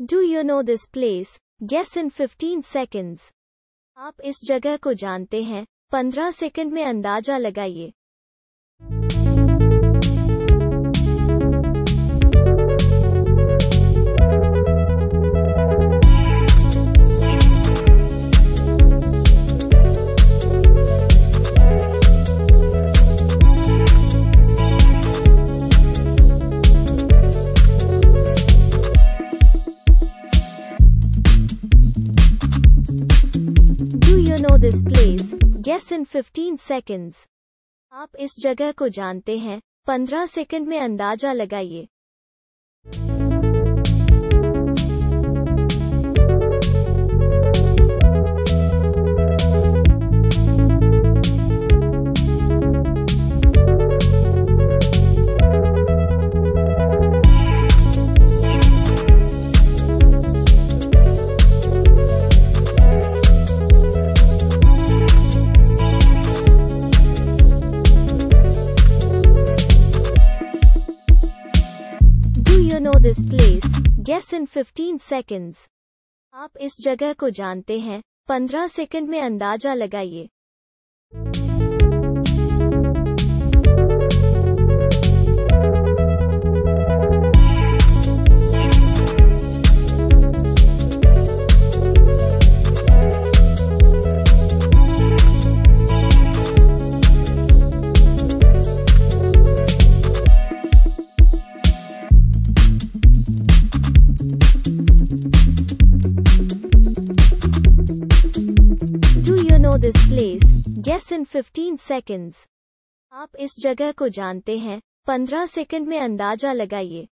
Do you know this place guess in fifteen seconds आप इस जगह को जानते हैं। पंद्रह सेकंड में अंदाज़ा लगाइए। This place? Guess in 15 seconds. आप इस जगह को जानते हैं 15 सेकंड में अंदाज़ा लगाइए this place guess in fifteen second आप इस जगह को जानते हैं। 15 सेकंड में अंदाज़ा लगाइए। Do you know this place? Guess in 15 seconds. आप इस जगह को जानते हैं 15 सेकंड में अंदाज़ा लगाइए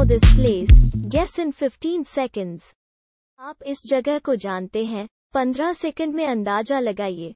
know this place? Guess in 15 seconds. आप इस जगह को जानते हैं 15 सेकंड में अंदाज़ा लगाइए